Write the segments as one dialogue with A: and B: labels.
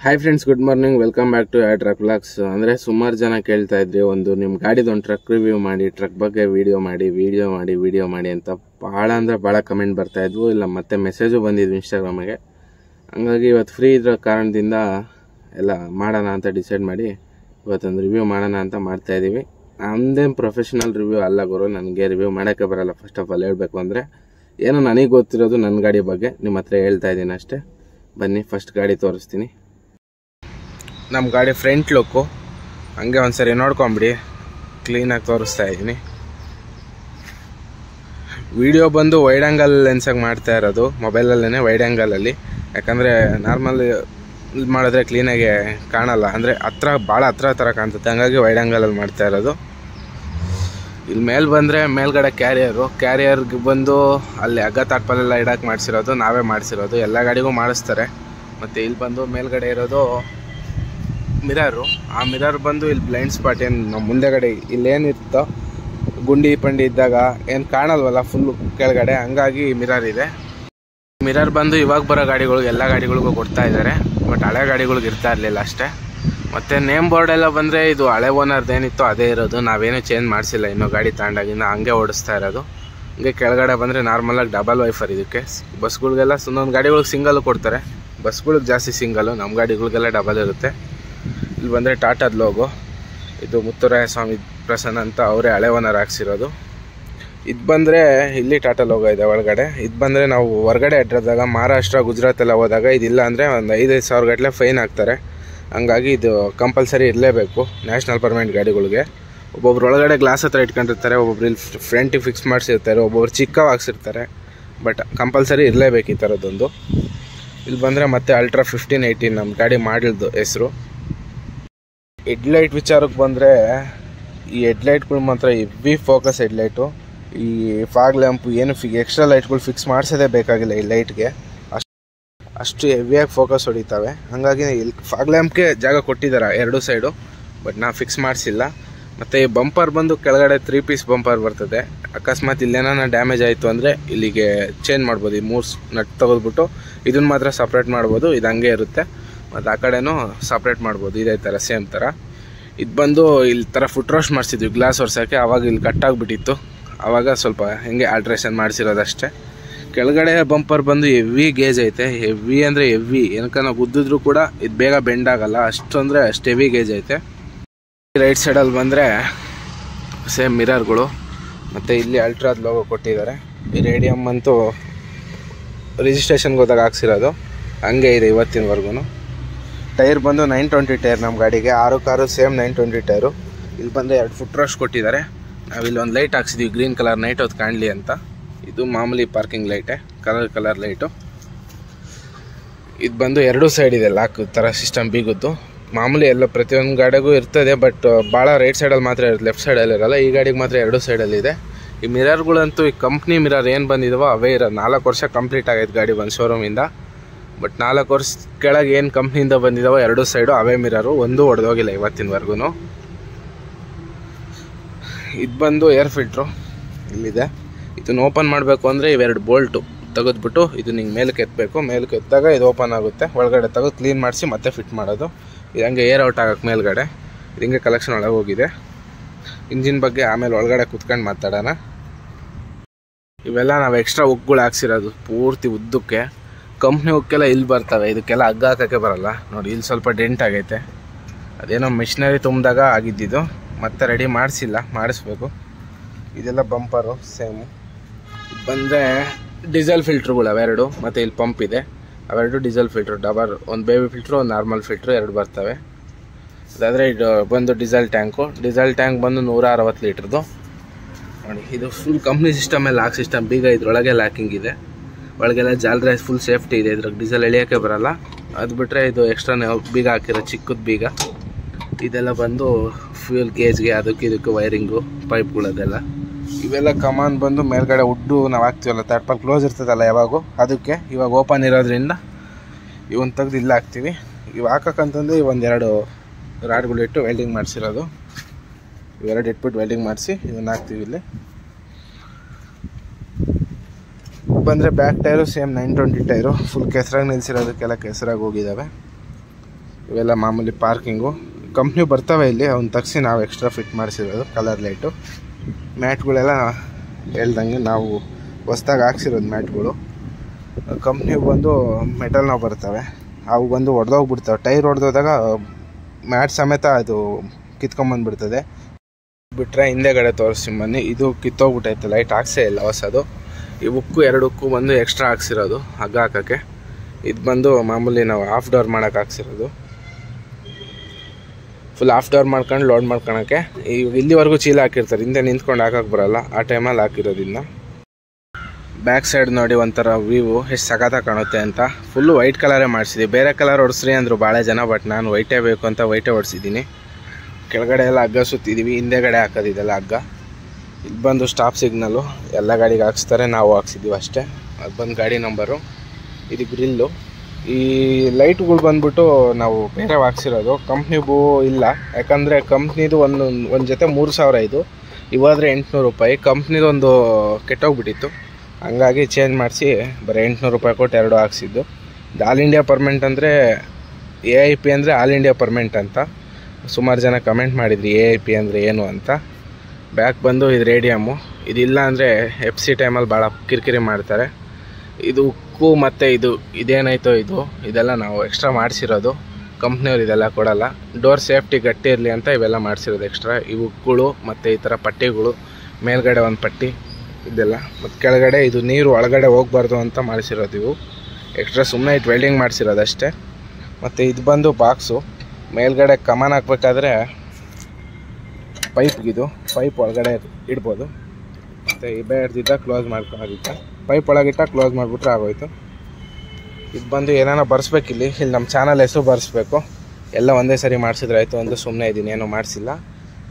A: Hi friends good morning welcome back to your truck vlogs ಅಂದರೆ ಸುಮಾರು ಜನ ಕೇಳ್ತಾ ಇದ್ರಿ ಒಂದು ನಿಮ್ಮ ಗಾಡಿದೊಂದು ಟ್ರಕ್ ರಿವ್ಯೂ ಮಾಡಿ ಟ್ರಕ್ ಬಗ್ಗೆ ವಿಡಿಯೋ ಮಾಡಿ ವೀಡಿಯೋ ಮಾಡಿ ವೀಡಿಯೋ ಮಾಡಿ ಅಂತ ಭಾಳ ಅಂದರೆ ಭಾಳ ಕಮೆಂಟ್ ಬರ್ತಾ ಇದ್ವು. ಇಲ್ಲ, ಮತ್ತೆ ಮೆಸೇಜು ಬಂದಿದ್ವು ಇನ್ಸ್ಟಾಗ್ರಾಮಿಗೆ ಹಂಗಾಗಿ ಇವತ್ತು ಫ್ರೀ ಇರೋ ಕಾರಣದಿಂದ ಎಲ್ಲ ಮಾಡೋಣ ಅಂತ ಡಿಸೈಡ್ ಮಾಡಿ, ಇವತ್ತೊಂದು ರಿವ್ಯೂ ಮಾಡೋಣ ಅಂತ ಮಾಡ್ತಾ ನಮ್ಮದೇನು ಪ್ರೊಫೆಷನಲ್ ರಿವ್ಯೂ ಅಲ್ಲ ಗುರು, ನನಗೆ ರಿವ್ಯೂ ಮಾಡೋಕ್ಕೆ ಬರಲ್ಲ. ಫಸ್ಟ್ ಆಫ್ ಆಲ್ ಹೇಳಬೇಕು ಅಂದರೆ, ಏನೋ ನನಗೆ ಗೊತ್ತಿರೋದು ನನ್ನ ಗಾಡಿ ಬಗ್ಗೆ. ನಿಮ್ಮ ಹತ್ರ ಹೇಳ್ತಾ ಇದ್ದೀನಿ ಅಷ್ಟೇ. ಬನ್ನಿ ಫಸ್ಟ್ ಗಾಡಿ ತೋರಿಸ್ತೀನಿ. ನಮ್ಮ ಗಾಡಿ ಫ್ರಂಟ್ ಲುಕ್ಕು ಹಂಗೆ ಒಂದ್ಸರಿ ನೋಡ್ಕೊಂಬಿಡಿ. ಕ್ಲೀನಾಗಿ ತೋರಿಸ್ತಾ ಇದ್ದೀನಿ. ವಿಡಿಯೋ ಬಂದು ವೈಡ್ ಆ್ಯಂಗಲ್ ಲೆನ್ಸಾಗಿ ಮಾಡ್ತಾ ಇರೋದು. ಮೊಬೈಲಲ್ಲೇ ವೈಡ್ ಆ್ಯಂಗಲಲ್ಲಿ ಯಾಕಂದರೆ ನಾರ್ಮಲ್ ಮಾಡಿದ್ರೆ ಕ್ಲೀನಾಗಿ ಕಾಣಲ್ಲ. ಅಂದರೆ ಹತ್ರ ಭಾಳ ಹತ್ರ ಥರ ಕಾಣ್ತದೆ. ಹಂಗಾಗಿ ವೈಡ್ ಆ್ಯಂಗಲಲ್ಲಿ ಮಾಡ್ತಾ ಇರೋದು. ಇಲ್ಲಿ ಮೇಲೆ ಬಂದರೆ ಮೇಲ್ಗಡೆ ಕ್ಯಾರಿಯರು ಕ್ಯಾರಿಯರ್ಗೆ ಬಂದು ಅಲ್ಲಿ ಹಗ್ಗ ತಾಟ್ಪಲ್ಲೆಲ್ಲ ಇಡಕ್ಕೆ ಮಾಡಿಸಿರೋದು, ನಾವೇ ಮಾಡಿಸಿರೋದು, ಎಲ್ಲ ಗಾಡಿಗೂ ಮಾಡಿಸ್ತಾರೆ. ಮತ್ತು ಇಲ್ಲಿ ಬಂದು ಮೇಲ್ಗಡೆ ಇರೋದು ಮಿರರು ಆ ಮಿರರ್ ಬಂದು ಇಲ್ಲಿ ಬ್ಲೈಂಡ್ ಸ್ಪಾಟ್ ಏನು ನಮ್ಮ ಮುಂದೆಗಡೆ ಇಲ್ಲೇನಿರುತ್ತೋ ಗುಂಡಿ ಪಂಡಿ ಇದ್ದಾಗ ಏನು ಕಾಣಲ್ವಲ್ಲ ಫುಲ್ಲು ಕೆಳಗಡೆ, ಹಂಗಾಗಿ ಮಿರರ್ ಇದೆ. ಮಿರರ್ ಬಂದು ಇವಾಗ ಬರೋ ಗಾಡಿಗಳಿಗೆ ಎಲ್ಲ ಗಾಡಿಗಳಿಗೂ ಕೊಡ್ತಾ ಇದ್ದಾರೆ ಬಟ್ ಹಳೆ ಗಾಡಿಗಳಿಗೆ ಇರ್ತಾ ಇರಲಿಲ್ಲ ಅಷ್ಟೇ. ಮತ್ತು ನೇಮ್ ಬೋರ್ಡ್ ಎಲ್ಲ ಬಂದರೆ ಇದು ಹಳೆ ಓನರ್ದು ಏನಿತ್ತು ಅದೇ ಇರೋದು. ನಾವೇನು ಚೇಂಜ್ ಮಾಡಿಸಿಲ್ಲ. ಇನ್ನೂ ಗಾಡಿ ತಾಂಡಾಗಿಂದ ಹಂಗೆ ಓಡಿಸ್ತಾ ಇರೋದು. ಹಂಗೆ ಕೆಳಗಡೆ ಬಂದರೆ ನಾರ್ಮಲಾಗಿ ಡಬಲ್ ವೈಫರ್ ಇದಕ್ಕೆ. ಬಸ್ಗಳಿಗೆಲ್ಲ ಒಂದೊಂದು ಗಾಡಿಗಳಿಗೆ ಸಿಂಗಲ್ ಕೊಡ್ತಾರೆ. ಬಸ್ಗಳಿಗೆ ಜಾಸ್ತಿ ಸಿಂಗಲ್ಲು ನಮ್ಮ ಗಾಡಿಗಳಿಗೆಲ್ಲ ಡಬಲ್ ಇರುತ್ತೆ. ಇಲ್ಲಿ ಬಂದರೆ ಟಾಟಾದ ಲೋಗೋ ಇದು ಮುತ್ತುರಾಯ ಸ್ವಾಮಿ ಪ್ರಸನ್ನ ಅಂತ ಅವರೇ ಹಳೆ ಓನರ್ ಹಾಕ್ಸಿರೋದು. ಇದು ಬಂದರೆ ಇಲ್ಲಿ ಟಾಟಾ ಲೋಗೋ ಇದೆ ಒಳಗಡೆ. ಇದು ಬಂದರೆ ನಾವು ಹೊರಗಡೆ ಅಡ್ರದಾಗ ಮಹಾರಾಷ್ಟ್ರ, ಗುಜರಾತ್ ಎಲ್ಲ ಹೋದಾಗ ಇದಿಲ್ಲ ಅಂದರೆ ಒಂದು ಐದೈದು ಸಾವಿರ ಗಟ್ಟಲೆ ಫೈನ್ ಹಾಕ್ತಾರೆ. ಹಂಗಾಗಿ ಇದು ಕಂಪಲ್ಸರಿ ಇರಲೇಬೇಕು ನ್ಯಾಷನಲ್ ಪರ್ಮನೆಂಟ್ ಗಾಡಿಗಳಿಗೆ. ಒಬ್ಬೊಬ್ರು ಒಳಗಡೆ ಗ್ಲಾಸ್ ಹತ್ರ ಇಟ್ಕೊಂಡಿರ್ತಾರೆ, ಒಬ್ಬೊಬ್ರು ಇಲ್ಲಿ ಫ್ರಂಟಿಗೆ ಫಿಕ್ಸ್ ಮಾಡಿಸಿರ್ತಾರೆ, ಒಬ್ಬೊಬ್ರು ಚಿಕ್ಕವಾಗಿಸಿರ್ತಾರೆ ಹಾಕ್ಸಿರ್ತಾರೆ ಬಟ್ ಕಂಪಲ್ಸರಿ ಇರಲೇಬೇಕು ಈ ಥರದ್ದೊಂದು ಇಲ್ಲಿ ಬಂದರೆ ಮತ್ತೆ ಅಲ್ಟ್ರಾ ಫಿಫ್ಟೀನ್ ಏಯ್ಟೀನ್ ನಮ್ಮ ಗಾಡಿ ಮಾಡಿಲ್ದು ಹೆಸರು. ಹೆಡ್ಲೈಟ್ ವಿಚಾರಕ್ಕೆ ಬಂದರೆ ಈ ಹೆಡ್ಲೈಟ್ಗಳು ಮಾತ್ರ ಹೆವಿ ಫೋಕಸ್ ಹೆಡ್ಲೈಟು ಈ ಫಾಗ್ ಲ್ಯಾಂಪು ಏನು ಫಿ ಎಕ್ಸ್ಟ್ರಾ ಲೈಟ್ಗಳು ಫಿಕ್ಸ್ ಮಾಡಿಸೋದೇ ಬೇಕಾಗಿಲ್ಲ ಈ ಲೈಟ್ಗೆ ಅಷ್ಟು ಹೆವಿಯಾಗಿ ಫೋಕಸ್ ಹೊಡಿತಾವೆ. ಹಾಗಾಗಿ ಇಲ್ಲಿ ಫಾಗ್ ಜಾಗ ಕೊಟ್ಟಿದ್ದಾರೆ ಎರಡು ಸೈಡು ಬಟ್ ನಾ ಫಿಕ್ಸ್ ಮಾಡಿಸಿಲ್ಲ. ಮತ್ತು ಈ ಬಂಪರ್ ಬಂದು ಕೆಳಗಡೆ ತ್ರೀ ಪೀಸ್ ಬಂಪರ್ ಬರ್ತದೆ. ಅಕಸ್ಮಾತ್ ಇಲ್ಲೇನಾನ ಡ್ಯಾಮೇಜ್ ಆಯಿತು ಅಂದರೆ ಇಲ್ಲಿಗೆ ಚೇಂಜ್ ಮಾಡ್ಬೋದು. ಈ ಮೂರು ನಟ್ ತೊಗೊಂಡ್ಬಿಟ್ಟು ಇದನ್ನು ಮಾತ್ರ ಸಪ್ರೇಟ್ ಮಾಡ್ಬೋದು. ಇದು ಹಂಗೆ ಇರುತ್ತೆ. ಮತ್ತು ಆ ಕಡೆನೂ ಸಪ್ರೇಟ್ ಮಾಡ್ಬೋದು. ಇದೇ ಥರ ಸೇಮ್ ಥರ ಇದು ಬಂದು ಇಲ್ಲಿ ಥರ ಫುಟ್ ರೋಸ್ಟ್ ಮಾಡಿಸಿದ್ವಿ. ಗ್ಲಾಸ್ ಒರ್ಸೋಕ್ಕೆ. ಆವಾಗ ಇಲ್ಲಿ ಕಟ್ಟಾಗ್ಬಿಟ್ಟಿತ್ತು ಆವಾಗ ಸ್ವಲ್ಪ ಹೆಂಗೆ ಆಲ್ಟ್ರೇಷನ್ ಮಾಡಿಸಿರೋದಷ್ಟೇ. ಕೆಳಗಡೆ ಬಂಪರ್ ಬಂದು ಹೆವಿ ಗೇಜ್ ಐತೆ. ಹೆವಿ ಅಂದರೆ ಹೆವಿ ಏನಕ್ಕೆ ನಾವು ಗುದ್ದಿದ್ರು ಕೂಡ ಇದು ಬೇಗ ಬೆಂಡ್ ಆಗಲ್ಲ. ಅಷ್ಟು ಅಂದರೆ ಅಷ್ಟು ಹೆವಿ ಗೇಜ್ ಐತೆ. ರೈಟ್ ಸೈಡಲ್ಲಿ ಬಂದರೆ ಸೇಮ್ ಮಿರರ್ಗಳು ಮತ್ತು ಇಲ್ಲಿ ಅಲ್ಟ್ರಾದ ಲೋಗೋ ಕೊಟ್ಟಿದ್ದಾರೆ. ಈ ರೇಡಿಯಮ್ ಅಂತೂ ರಿಜಿಸ್ಟ್ರೇಷನ್ಗೆ ಹೋದಾಗ ಹಾಕ್ಸಿರೋದು. ಹಂಗೆ ಇದೆ ಇವತ್ತಿನವರೆಗೂ ಟೈರ್ ಬಂದು ನೈನ್ ಟ್ವೆಂಟಿ ಟೈರ್ ನಮ್ಮ ಗಾಡಿಗೆ. ಆರು car same nine twenty tyre ಇಲ್ಲಿ ಬಂದರೆ ಎರಡು ಫುಟ್ ರಶ್ ಕೊಟ್ಟಿದ್ದಾರೆ. ನಾವಿಲ್ಲಿ ಒಂದು ಲೈಟ್ ಹಾಕ್ಸಿದ್ದೀವಿ ಗ್ರೀನ್ ಕಲರ್ ನೈಟ್ ಹೊತ್ತು ಕಾಣಲಿ ಅಂತ. ಇದು ಮಾಮೂಲಿ ಪಾರ್ಕಿಂಗ್ ಲೈಟೇ ಕಲರ್ ಕಲರ್ ಲೈಟು ಇದು ಬಂದು ಎರಡು ಸೈಡ್ ಇದೆ ಲಾಕ್ ಥರ ಸಿಸ್ಟಮ್ ಬೀಗದ್ದು ಮಾಮೂಲಿ ಎಲ್ಲ ಪ್ರತಿಯೊಂದು ಗಾಡಿಗೂ ಇರ್ತದೆ ಬಟ್ ಭಾಳ ರೈಟ್ ಸೈಡಲ್ಲಿ ಮಾತ್ರ ಇರುತ್ತೆ ಲೆಫ್ಟ್ ಸೈಡಲ್ಲಿ ಇರಲ್ಲ. ಈ ಗಾಡಿಗೆ ಮಾತ್ರ ಎರಡು ಸೈಡಲ್ಲಿ ಇದೆ. ಈ ಮಿರರ್ಗಳಂತೂ ಈ ಕಂಪ್ನಿ ಮಿರರ್ ಏನು ಬಂದಿದಾವೋ ಅವೇ ಇರೋ ನಾಲ್ಕು ವರ್ಷ ಕಂಪ್ಲೀಟ್ ಆಗೈತೆ ಗಾಡಿ ಒಂದು ಶೋರೂಮಿಂದ ಬಟ್ ನಾಲ್ಕು ವರ್ಷ ಕೆಳಗೆ ಏನು ಕಂಪ್ನಿಯಿಂದ ಬಂದಿದ್ದಾವೋ ಎರಡು ಸೈಡು ಅವೇ ಮಿರರು ಒಂದು ಹೊಡೆದೋಗಿಲ್ಲ ಇವತ್ತಿನವರೆಗೂ ಇದು ಬಂದು ಏರ್ ಫಿಲ್ಟ್ರು ಇಲ್ಲಿದೆ. ಇದನ್ನ ಓಪನ್ ಮಾಡಬೇಕು ಅಂದರೆ ಇವೆರಡು ಬೋಲ್ಟು ತೆಗೆದ್ಬಿಟ್ಟು ಇದು ನಿಂಗೆ ಮೇಲಕ್ಕೆ ಎತ್ತಬೇಕು ಮೇಲಕ್ಕೆ ಎತ್ತಾಗ ಇದು ಓಪನ್ ಆಗುತ್ತೆ. ಒಳಗಡೆ ತೆಗೆದು ಕ್ಲೀನ್ ಮಾಡಿಸಿ ಮತ್ತೆ ಫಿಟ್ ಮಾಡೋದು. ಇದು ಹಂಗೆ ಏರ್ ಔಟ್ ಆಗೋಕ್ಕೆ ಮೇಲ್ಗಡೆ. ಇದು ಹಿಂಗೆ ಕಲೆಕ್ಷನ್ ಒಳಗೆ ಹೋಗಿದೆ. ಇಂಜಿನ್ ಬಗ್ಗೆ ಆಮೇಲೆ ಒಳಗಡೆ ಕುತ್ಕೊಂಡು ಮಾತಾಡೋಣ. ಇವೆಲ್ಲ ನಾವು ಎಕ್ಸ್ಟ್ರಾ ಉಕ್ಗಳು ಹಾಕ್ಸಿರೋದು ಪೂರ್ತಿ ಉದ್ದಕ್ಕೆ. ಕಂಪ್ನಿ ಉಕ್ಕೆಲ್ಲ ಇಲ್ಲಿ ಬರ್ತವೆ. ಇದಕ್ಕೆಲ್ಲ ಹಗ್ಗ ಹಾಕೋಕ್ಕೆ ಬರಲ್ಲ. ನೋಡಿ, ಇಲ್ಲಿ ಸ್ವಲ್ಪ ಡೆಂಟ್ ಆಗೈತೆ. ಅದೇನೋ ಮಿಷಿನರಿ ತುಂಬಿದಾಗ ಆಗಿದ್ದಿದ್ದು ಮತ್ತೆ ರೆಡಿ ಮಾಡಿಸಿಲ್ಲ. ಮಾಡಿಸ್ಬೇಕು. ಇದೆಲ್ಲ ಬಂಪರು, ಸೇಮು. ಬಂದರೆ ಡೀಸೆಲ್ ಫಿಲ್ಟ್ರುಗಳು ಅವೆರಡು, ಮತ್ತು ಇಲ್ಲಿ ಪಂಪ್ ಇದೆ. ಅವೆರಡು ಡೀಸೆಲ್ ಫಿಲ್ಟ್ರು ಡಬರ್ ಒಂದು ಬೇಬಿ ಫಿಲ್ಟ್ರು, ಒಂದು ನಾರ್ಮಲ್ ಫಿಲ್ಟ್ರು, ಎರಡು ಬರ್ತವೆ. ಅದಾದರೆ ಇದು ಬಂದು ಡೀಸೆಲ್ ಟ್ಯಾಂಕು. ಡೀಸೆಲ್ ಟ್ಯಾಂಕ್ ಬಂದು ನೂರ ಅರವತ್ತು ಲೀಟ್ರದ್ದು. ನೋಡಿ, ಇದು full company system lock system ಬೀಗ ಇದ್ರೊಳಗೆ ಲ್ಯಾಕಿಂಗ್ ಇದೆ. ಒಳಗೆಲ್ಲ ಜಾಲರಿ ಫುಲ್ ಸೇಫ್ಟಿ ಇದೆ. ಇದ್ರಾಗ ಡೀಸೆಲ್ ಎಳಿಯೋಕ್ಕೆ ಬರಲ್ಲ. ಅದು ಬಿಟ್ಟರೆ ಇದು ಎಕ್ಸ್ಟ್ರಾ ಬೀಗ ಹಾಕಿರೋ ಚಿಕ್ಕದ ಬೀಗ. ಇದೆಲ್ಲ ಬಂದು ಫ್ಯೂಲ್ ಗೇಜ್ಗೆ ಅದಕ್ಕೆ ಇದಕ್ಕೆ ವೈರಿಂಗು ಪೈಪ್ಗಳದೆಲ್ಲ ಇವೆಲ್ಲ ಕಮಾನ್ ಬಂದು ಮೇಲ್ಗಡೆ ಉಡ್ಡು ನಾವು ಹಾಕ್ತೀವಲ್ಲ ತಡ್ಪಲ್ ಕ್ಲೋಸ್ ಇರ್ತದಲ್ಲ ಯಾವಾಗೂ? ಅದಕ್ಕೆ ಇವಾಗ ಓಪನ್ ಇರೋದ್ರಿಂದ ಇವನ್ ತೆಗ್ದು ಇಲ್ಲ ಹಾಕ್ತೀವಿ. ಇವು ಹಾಕಕ್ಕಂತಂದು ಒಂದೆರಡು ರಾಡ್ಗಳು ಇಟ್ಟು ವೆಲ್ಡಿಂಗ್ ಮಾಡಿಸಿರೋದು. ಇವೆರಡು ಇಟ್ಬಿಟ್ಟು ವೆಲ್ಡಿಂಗ್ ಮಾಡಿಸಿ ಇವನ್ನ ಹಾಕ್ತೀವಿ ಇಲ್ಲಿ. ಬಂದರೆ back tyre same nine twenty tyre full ಕೆಸರಾಗಿ ನಿಲ್ಸಿರೋದಕ್ಕೆಲ್ಲ ಕೆಸರಾಗಿ ಹೋಗಿದ್ದಾವೆ ಇವೆಲ್ಲ ಮಾಮೂಲಿ ಪಾರ್ಕಿಂಗು ಕಂಪ್ನಿ ಬರ್ತವೆ ಇಲ್ಲಿ, ಅವ್ನು ತಗ್ಸಿ ನಾವು ಎಕ್ಸ್ಟ್ರಾ ಫಿಟ್ ಮಾಡಿಸಿರೋದು ಕಲರ್ ಲೈಟು ಮ್ಯಾಟ್ಗಳೆಲ್ಲ ಹೇಳ್ದಂಗೆ ನಾವು ಹೊಸ್ದಾಗಿ ಹಾಕ್ಸಿರೋದು ಮ್ಯಾಟ್ಗಳು. ಕಂಪ್ನಿಗೆ ಬಂದು ಮೆಟಲ್ ನಾವು ಬರ್ತವೆ. ಅವು ಬಂದು ಹೊಡೆದೋಗ್ಬಿಡ್ತವೆ ಟೈರ್ ಹೊಡೆದೋದಾಗ ಮ್ಯಾಟ್ ಸಮೇತ ಅದು ಕಿತ್ಕೊಂಬಂದ್ಬಿಡ್ತದೆ. ಬಿಟ್ಟರೆ ಹಿಂದೆಗಡೆ ತೋರಿಸ್ತೀನಿ ಬನ್ನಿ. ಇದು ಕಿತ್ತೋಗ್ಬಿಟ್ಟೈತೆ. ಲೈಟ್ ಹಾಕ್ಸೇ ಇಲ್ಲ ಹೊಸದು. ಈ ಉಕ್ಕು, ಎರಡು ಉಕ್ಕು ಬಂದು ಎಕ್ಸ್ಟ್ರಾ ಹಾಕ್ಸಿರೋದು ಹಗ್ಗ ಹಾಕೋಕ್ಕೆ. ಇದು ಬಂದು ಮಾಮೂಲಿ ನಾವು ಆಫ್ ಡೋರ್ ಮಾಡೋಕ್ಕೆ ಹಾಕ್ಸಿರೋದು. ಫುಲ್ ಆಫ್ ಡೋರ್ ಮಾಡ್ಕೊಂಡು ಲೋಡ್ ಮಾಡ್ಕೊಳಕ್ಕೆ. ಈ ಇಲ್ಲಿವರೆಗೂ ಚೀಲ ಹಾಕಿರ್ತಾರೆ. ಹಿಂದೆ ನಿಂತ್ಕೊಂಡು ಹಾಕಕ್ಕೆ ಬರಲ್ಲ. ಆ ಟೈಮಲ್ಲಿ ಹಾಕಿರೋದ್ರಿಂದ. ಬ್ಯಾಕ್ ಸೈಡ್ ನೋಡಿ ಒಂಥರ ವ್ಯೂ ಎಷ್ಟು ಸಖತ್ತಾಗಿ ಕಾಣುತ್ತೆ ಅಂತ. ಫುಲ್ಲು ವೈಟ್ ಕಲರೇ ಮಾಡಿಸಿದ್ವಿ. ಬೇರೆ ಕಲರ್ ಹೊಡೆಸ್ರಿ ಅಂದರು ಭಾಳ ಜನ ಬಟ್ ನಾನು ವೈಟೇ ಬೇಕು ಅಂತ ವೈಟೇ ಹೊಡ್ಸಿದ್ದೀನಿ. ಕೆಳಗಡೆ ಎಲ್ಲ ಹಗ್ಗ ಸುತ್ತಿದ್ದೀವಿ ಹಿಂದೆಗಡೆ ಹಾಕೋದಿದೆಲ್ಲ ಹಗ್ಗ. ಇಲ್ಲಿ ಬಂದು ಸ್ಟಾಪ್ ಸಿಗ್ನಲ್ಲು ಎಲ್ಲ ಗಾಡಿಗೆ ಹಾಕ್ಸ್ತಾರೆ. ನಾವು ಹಾಕ್ಸಿದ್ದೀವಿ ಅಷ್ಟೇ. ಅದು ಬಂದು ಗಾಡಿ ನಂಬರು ಇದು ಗ್ರಿಲ್ಲು ಈ ಲೈಟ್ಗಳು ಬಂದ್ಬಿಟ್ಟು ನಾವು ಬೇರೆ ಹಾಕ್ಸಿರೋದು. ಕಂಪ್ನಿಗೂ ಇಲ್ಲ. ಯಾಕಂದರೆ ಕಂಪ್ನಿದು ಒಂದು ಒಂದು ಜೊತೆ ಮೂರು ಸಾವಿರ ಇದು. ಇವಾದರೆ ಎಂಟುನೂರು ರೂಪಾಯಿ. ಕಂಪ್ನಿದು ಒಂದು ಕೆಟ್ಟೋಗ್ಬಿಟ್ಟಿತ್ತು. ಹಂಗಾಗಿ ಚೇಂಜ್ ಮಾಡಿಸಿ ಬರೀ ಎಂಟುನೂರು ರೂಪಾಯಿ ಕೊಟ್ಟು ಎರಡು ಹಾಕ್ಸಿದ್ದು. ಇದು ಆಲ್ ಇಂಡಿಯಾ ಪರ್ಮೆಂಟ್ ಅಂದರೆ ಎ ಐ ಪಿ ಅಂದರೆ ಆಲ್ ಇಂಡಿಯಾ ಪರ್ಮೆಂಟ್ ಅಂತ. ಸುಮಾರು ಜನ ಕಮೆಂಟ್ ಮಾಡಿದ್ರಿ ಎ ಐ ಪಿ ಅಂದರೆ ಏನು ಅಂತ. ಬ್ಯಾಕ್ ಬಂದು ಇದು ರೇಡಿಯಮ್ಮು ಇದಿಲ್ಲ ಅಂದರೆ ಎಫ್ ಸಿ ಟೈಮಲ್ಲಿ ಭಾಳ ಕಿರಿಕಿರಿ ಮಾಡ್ತಾರೆ. ಇದು ಉಕ್ಕು ಮತ್ತು ಇದು ಇದೇನಾಯ್ತೋ ಇದು, ಇದೆಲ್ಲ ನಾವು ಎಕ್ಸ್ಟ್ರಾ ಮಾಡಿಸಿರೋದು. ಕಂಪ್ನಿಯವ್ರು ಇದೆಲ್ಲ ಕೊಡಲ್ಲ. ಡೋರ್ ಸೇಫ್ಟಿ ಗಟ್ಟಿ ಇರಲಿ ಅಂತ ಇವೆಲ್ಲ ಮಾಡಿಸಿರೋದು ಎಕ್ಸ್ಟ್ರಾ ಉಕ್ಕುಗಳು ಮತ್ತು ಈ ಥರ ಪಟ್ಟಿಗಳು, ಮೇಲ್ಗಡೆ ಒಂದು ಪಟ್ಟಿ, ಇದೆಲ್ಲ. ಮತ್ತು ಕೆಳಗಡೆ ಇದು ನೀರು ಒಳಗಡೆ ಹೋಗ್ಬಾರ್ದು ಅಂತ ಮಾಡಿಸಿರೋದು ಇವು. ಎಕ್ಸ್ಟ್ರಾ ಸುಮ್ಮನೆ ಇಟ್ಟು ವೆಲ್ಡಿಂಗ್ ಮಾಡಿಸಿರೋದು ಅಷ್ಟೇ. ಮತ್ತು ಇದು ಬಂದು ಬಾಕ್ಸು ಮೇಲ್ಗಡೆ ಕಮಾನ್ ಹಾಕ್ಬೇಕಾದ್ರೆ ಪೈಪ್ಗಿದು ಪೈಪ್ ಒಳಗಡೆ ಇಡ್ಬೋದು. ಮತ್ತು ಈ ಬೇಡ್ದಿದ್ದ ಕ್ಲೋಸ್ ಮಾಡ್ಕೊಳೋದಿತ್ತ ಪೈಪ್ ಒಳಗಿಟ್ಟ ಕ್ಲೋಸ್ ಮಾಡಿಬಿಟ್ರೆ ಆಗೋಯ್ತು. ಇದು ಬಂದು ಏನಾನ ಬರ್ಸ್ಬೇಕಿಲ್ಲಿ ಇಲ್ಲಿ. ನಮ್ಮ ಚಾನಲ್ ಹೆಸರು ಬರ್ಸ್ಬೇಕು. ಎಲ್ಲ ಒಂದೇ ಸರಿ ಮಾಡಿಸಿದ್ರೆ ಆಯಿತು ಅಂತ ಸುಮ್ಮನೆ ಇದ್ದೀನಿ ಏನೂ ಮಾಡಿಸಿಲ್ಲ.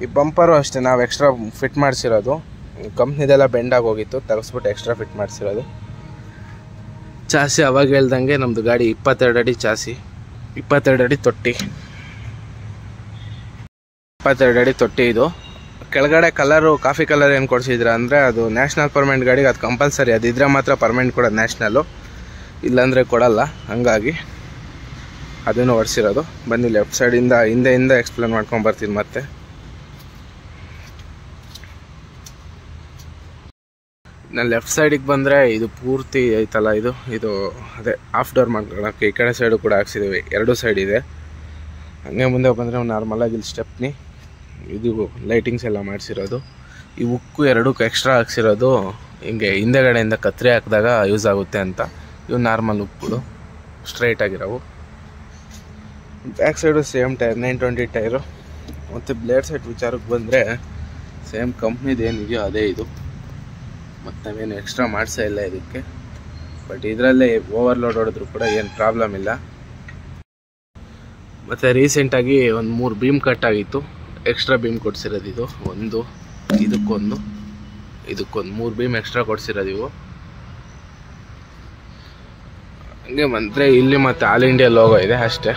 A: ಈ ಬಂಪರು ಅಷ್ಟೇ, ನಾವು ಎಕ್ಸ್ಟ್ರಾ ಫಿಟ್ ಮಾಡಿಸಿರೋದು. ಕಂಪ್ನಿದೆಲ್ಲ ಬೆಂಡಾಗಿ ಹೋಗಿತ್ತು, ತೆಗೆಸ್ಬಿಟ್ಟು ಎಕ್ಸ್ಟ್ರಾ ಫಿಟ್ ಮಾಡಿಸಿರೋದು. ಚಾಸಿ ಅವಾಗ ಹೇಳ್ದಂಗೆ ನಮ್ಮದು ಗಾಡಿ ಇಪ್ಪತ್ತೆರಡು ಅಡಿ ಚಾಸಿ, ಇಪ್ಪತ್ತೆರಡು ಅಡಿ ತೊಟ್ಟಿ. ಇಪ್ಪತ್ತೆರಡು ಅಡಿ ತೊಟ್ಟಿ ಇದು. ಕೆಳಗಡೆ ಕಲರು ಕಾಫಿ ಕಲರ್ ಏನು ಕೊಡಿಸಿದ್ರ ಅಂದರೆ ಅದು ನ್ಯಾಷನಲ್ ಪರ್ಮೆಂಟ್ ಗಾಡಿಗೆ ಅದು ಕಂಪಲ್ಸರಿ ಅದಿದ್ರೆ ಮಾತ್ರ ಪರ್ಮೆಂಟ್ ಕೊಡೋದು ನ್ಯಾಷನಲ್ಲು ಇಲ್ಲಾಂದರೆ ಕೊಡಲ್ಲ. ಹಂಗಾಗಿ ಅದನ್ನು ಹೊಡ್ಸಿರೋದು ಬನ್ನಿ ಲೆಫ್ಟ್ ಸೈಡಿಂದ ಹಿಂದೆಯಿಂದ ಎಕ್ಸ್ಪ್ಲೇನ್ ಮಾಡ್ಕೊಂಡು ಬರ್ತೀನಿ ಮತ್ತೆ. ನಾನು ಲೆಫ್ಟ್ ಸೈಡಿಗೆ ಬಂದರೆ ಇದು ಪೂರ್ತಿ ಐತಲ್ಲ ಇದು? ಇದು ಅದೇ ಆಫ್ ಡೋರ್ ಮಾಡ್ಕೊಳ್ಳೋಕ್ಕೆ ಈ ಕಡೆ ಸೈಡು ಕೂಡ ಹಾಕ್ಸಿದ್ದೀವಿ ಎರಡೂ ಸೈಡ್ ಇದೆ. ಹಂಗೆ ಮುಂದೆ ಬಂದರೆ ನಾರ್ಮಲಾಗಿ ಇಲ್ಲಿ ಸ್ಟೆಪ್ನಿ ಇದು ಲೈಟಿಂಗ್ಸ್ ಎಲ್ಲ ಮಾಡಿಸಿರೋದು. ಈ ಉಕ್ಕು ಎರಡಕ್ಕೂ ಎಕ್ಸ್ಟ್ರಾ ಹಾಕ್ಸಿರೋದು. ಹಿಂಗೆ ಹಿಂದೆಗಡೆಯಿಂದ ಕತ್ರಿ ಹಾಕಿದಾಗ ಯೂಸ್ ಆಗುತ್ತೆ ಅಂತ. ಇವು ನಾರ್ಮಲ್ ಉಕ್ಕುಗಳು. Straight ಆಗಿರೋವು. Back side same tyre nine twenty tyre ಮತ್ತು ಬ್ಲೇಡ್ ಸೆಟ್ ವಿಚಾರಕ್ಕೆ ಬಂದರೆ ಸೇಮ್ ಕಂಪ್ನಿದು ಏನಿದೆಯೋ ಅದೇ ಇದು. ಮತ್ತು ನಾವೇನು ಎಕ್ಸ್ಟ್ರಾ ಮಾಡಿಸೇ ಇಲ್ಲ ಇದಕ್ಕೆ. ಬಟ್ ಇದರಲ್ಲೇ ಓವರ್ಲೋಡ್ ಹೊಡೆದ್ರು ಕೂಡ ಏನು ಪ್ರಾಬ್ಲಮ್ ಇಲ್ಲ. ಮತ್ತು ರೀಸೆಂಟಾಗಿ ಒಂದು ಮೂರು ಬೀಮ್ ಕಟ್ ಆಗಿತ್ತು. ಎಕ್ಸ್ಟ್ರಾ ಬೀಮ್ ಕೊಡ್ಸಿರೋದು ಇದು. ಒಂದು, ಇದಕ್ಕೊಂದು ಇದಕ್ಕೊಂದು. ಮೂರು ಬೀಮ್ ಎಕ್ಸ್ಟ್ರಾ ಕೊಡ್ಸಿರೋದು ಇವು. ಹಂಗೆ ಬಂದರೆ ಇಲ್ಲಿ ಮತ್ತು ಆಲ್ ಇಂಡಿಯಾ ಲೋಗೋ ಇದೆ ಅಷ್ಟೇ.